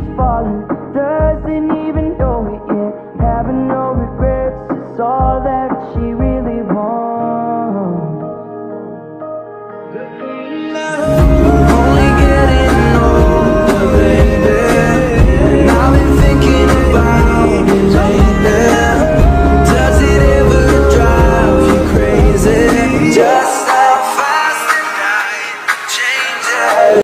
he's falling, doesn't even know it yet. Having no regrets is all that she really wants.